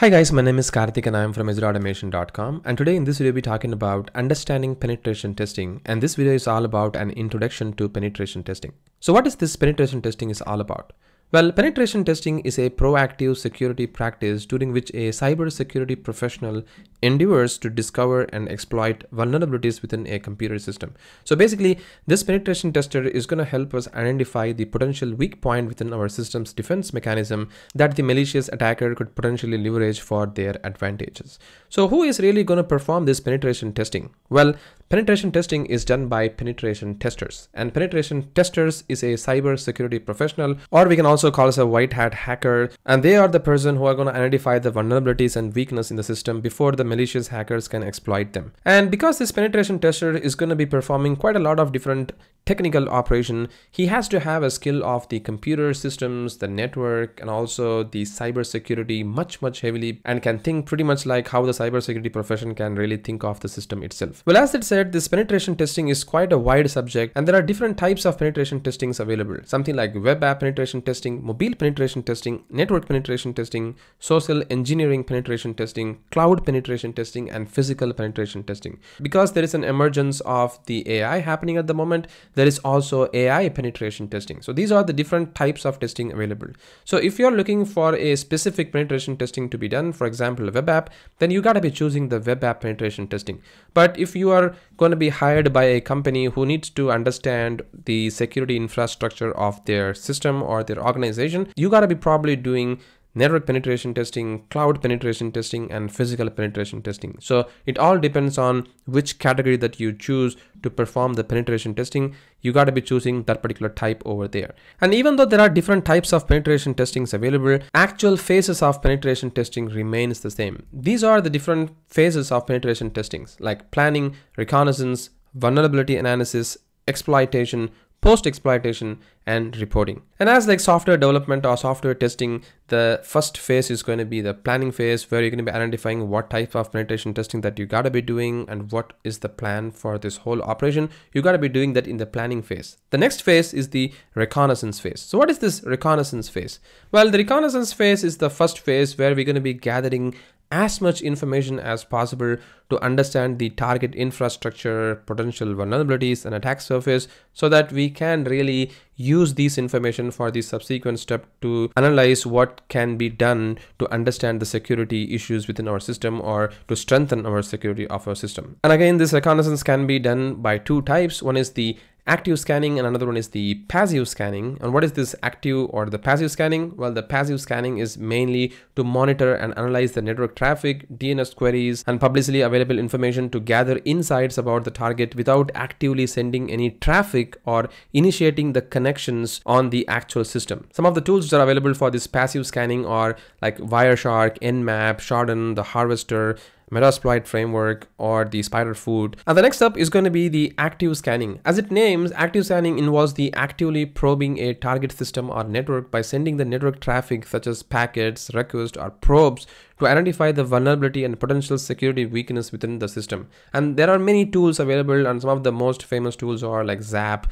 Hi guys, my name is Karthik and I am from ExecuteAutomation.com and today in this video we'll be talking about understanding penetration testing and this video is all about an introduction to penetration testing. So what is this penetration testing is all about? Well, penetration testing is a proactive security practice during which a cybersecurity professional endeavors to discover and exploit vulnerabilities within a computer system. So basically, this penetration tester is going to help us identify the potential weak point within our system's defense mechanism that the malicious attacker could potentially leverage for their advantages. So who is really going to perform this penetration testing? Well, penetration testing is done by penetration testers and penetration testers is a cyber security professional or we can also call as a white hat hacker and they are the person who are going to identify the vulnerabilities and weakness in the system before the malicious hackers can exploit them. And because this penetration tester is going to be performing quite a lot of different technical operation, he has to have a skill of the computer systems, the network, and also the cyber security much, much heavily and can think pretty much like how the cyber security profession can really think of the system itself. Well, as it said, this penetration testing is quite a wide subject and there are different types of penetration testings available. Something like web app penetration testing, mobile penetration testing, network penetration testing, social engineering penetration testing, cloud penetration testing, and physical penetration testing. Because there is an emergence of the AI happening at the moment, there is also AI penetration testing. So these are the different types of testing available. So if you're looking for a specific penetration testing to be done, for example, a web app, then you gotta be choosing the web app penetration testing. But if you are going to be hired by a company who needs to understand the security infrastructure of their system or their organization, you gotta be probably doing network penetration testing, cloud penetration testing, and physical penetration testing. So it all depends on which category that you choose to perform the penetration testing. You got to be choosing that particular type over there. And even though there are different types of penetration testings available, actual phases of penetration testing remains the same. These are the different phases of penetration testings like planning, reconnaissance, vulnerability analysis, exploitation, post exploitation and reporting. And as like software development or software testing the first phase is going to be the planning phase where you're going to be identifying what type of penetration testing that you got to be doing and what is the plan for this whole operation. You got to be doing that in the planning phase. The next phase is the reconnaissance phase. So what is this reconnaissance phase? Well the reconnaissance phase is the first phase where we're going to be gathering as much information as possible to understand the target infrastructure, potential vulnerabilities and attack surface so that we can really use this information for the subsequent step to analyze what can be done to understand the security issues within our system or to strengthen our security of our system. And again, this reconnaissance can be done by two types. One is the active scanning and another one is the passive scanning. And what is this active or the passive scanning? Well the passive scanning is mainly to monitor and analyze the network traffic dns queries and publicly available information to gather insights about the target without actively sending any traffic or initiating the connections on the actual system. Some of the tools that are available for this passive scanning are like wireshark nmap Shodan the harvester Metasploit framework or the SpiderFoot. And the next up is going to be the active scanning. As it names, active scanning involves the actively probing a target system or network by sending the network traffic such as packets, requests, or probes to identify the vulnerability and potential security weakness within the system. And there are many tools available and some of the most famous tools are like Zap,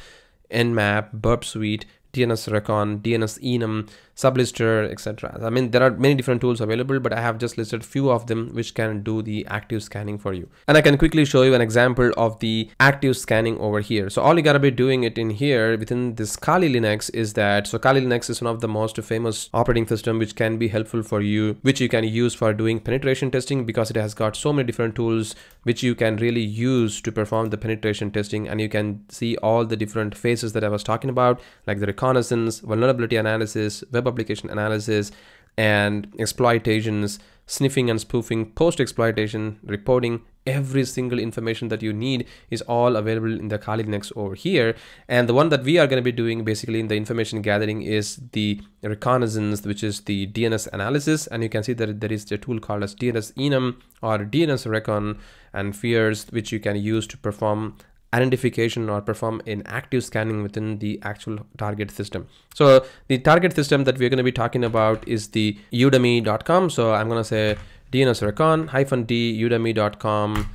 Nmap, Burp Suite, DNS Recon, DNS Enum, Sublist3r, etc. I mean, there are many different tools available, but I have just listed a few of them which can do the active scanning for you. And I can quickly show you an example of the active scanning over here. So all you gotta be doing it in here within this Kali Linux is that, so Kali Linux is one of the most famous operating system which can be helpful for you, which you can use for doing penetration testing because it has got so many different tools which you can really use to perform the penetration testing and you can see all the different phases that I was talking about like the reconnaissance, vulnerability analysis, web application analysis, and exploitations, sniffing and spoofing, post exploitation, reporting, every single information that you need is all available in the Kali Linux over here. And the one that we are going to be doing basically in the information gathering is the reconnaissance, which is the DNS analysis. And you can see that there is a tool called as DNS enum or DNS recon and Fierce, which you can use to perform identification or perform an active scanning within the actual target system. So the target system that we're going to be talking about is the udemy.com. So I'm going to say DNS recon hyphen d udemy.com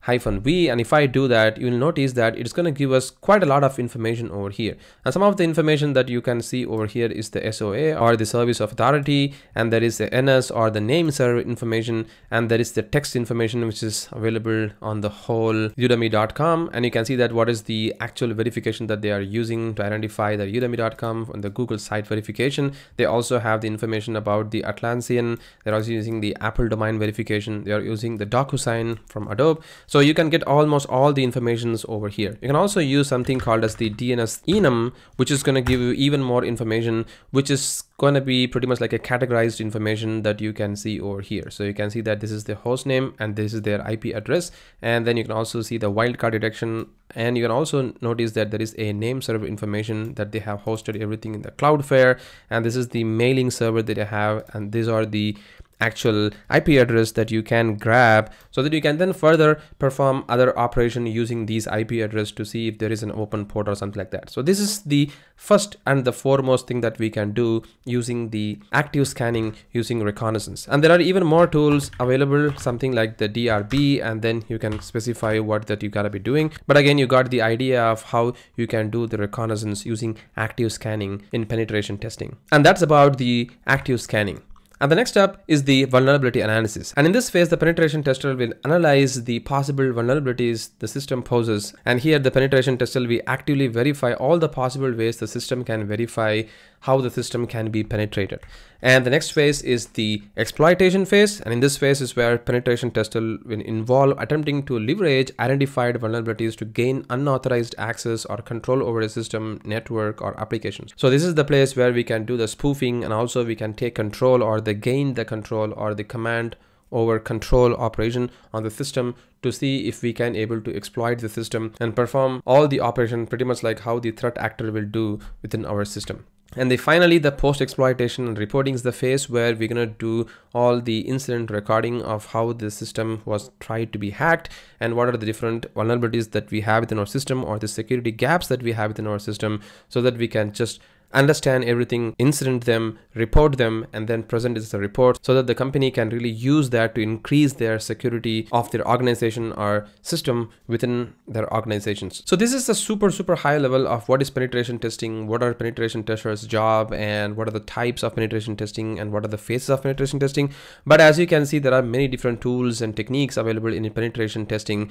hyphen. V and if I do that you will notice that it's going to give us quite a lot of information over here. And some of the information that you can see over here is the SOA or the service of authority and there is the NS or the name server information and there is the text information which is available on the whole udemy.com and you can see that what is the actual verification that they are using to identify the udemy.com and the Google site verification. They also have the information about the Atlassian. They're also using the Apple domain verification. They are using the DocuSign from Adobe so you can get almost all the informations over here. You can also use something called as the DNS enum, which is going to give you even more information, which is going to be pretty much like a categorized information that you can see over here. So you can see that this is the host name and this is their IP address. And then you can also see the wildcard detection. And you can also notice that there is a name server information that they have hosted everything in the Cloudflare. And this is the mailing server that they have. And these are the actual IP address that you can grab so that you can then further perform other operation using these IP address to see if there is an open port or something like that. So this is the first and the foremost thing that we can do using the active scanning using reconnaissance. And there are even more tools available, something like the DRB, and then you can specify what that you gotta be doing. But again, you got the idea of how you can do the reconnaissance using active scanning in penetration testing. And that's about the active scanning. And the next step is the vulnerability analysis. And in this phase, the penetration tester will analyze the possible vulnerabilities the system poses. And here the penetration tester will actively verify all the possible ways the system can verify how the system can be penetrated. And the next phase is the exploitation phase. And in this phase is where penetration tester will involve attempting to leverage identified vulnerabilities to gain unauthorized access or control over a system, network, or applications. So this is the place where we can do the spoofing and also we can take control or the gain the control or the command over control operation on the system to see if we can able to exploit the system and perform all the operation pretty much like how the threat actor will do within our system. And then finally, the post exploitation and reporting is the phase where we're going to do all the incident recording of how the system was tried to be hacked and what are the different vulnerabilities that we have within our system or the security gaps that we have within our system so that we can just understand everything, incident them, report them, and then present it as a report so that the company can really use that to increase their security of their organization or system within their organizations. So this is a super, super high level of what is penetration testing, what are penetration testers job, and what are the types of penetration testing and what are the phases of penetration testing. But as you can see, there are many different tools and techniques available in penetration testing,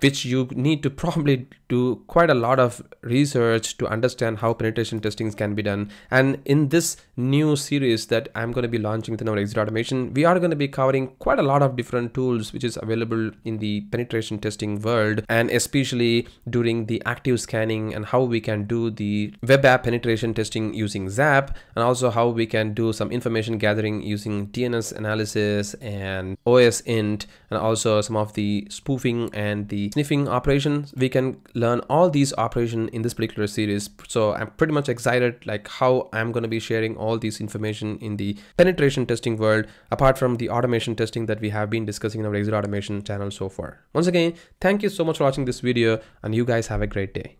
which you need to probably do quite a lot of research to understand how penetration testing can be done. And in this new series that I'm going to be launching within our Execute Automation, we are going to be covering quite a lot of different tools which is available in the penetration testing world and especially during the active scanning and how we can do the web app penetration testing using Zap and also how we can do some information gathering using DNS analysis and OSINT and also some of the spoofing and the sniffing operations. We can learn all these operations in this particular series. So I'm pretty much excited like how I'm going to be sharing all these information in the penetration testing world apart from the automation testing that we have been discussing in our Execute Automation channel so far. Once again, thank you so much for watching this video and you guys have a great day.